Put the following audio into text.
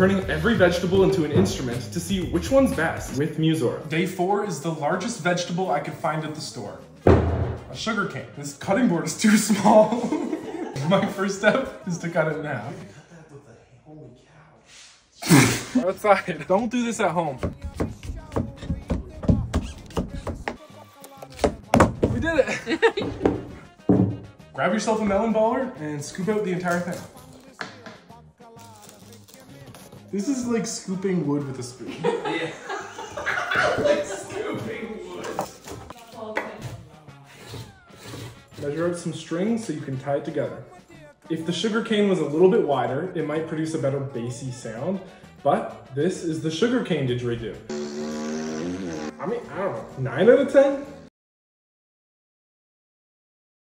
turning every vegetable into an instrument to see which one's best with Musora. Day four is the largest vegetable I could find at the store. A sugar cane. This cutting board is too small. My first step is to cut it in half. Outside. Don't do this at home. We did it. Grab yourself a melon baller and scoop out the entire thing. This is like scooping wood with a spoon. Measure out some string so you can tie it together. If the sugar cane was a little bit wider, it might produce a better bassy sound, but this is the sugar cane didgeridoo. I mean, I don't know, 9 out of 10?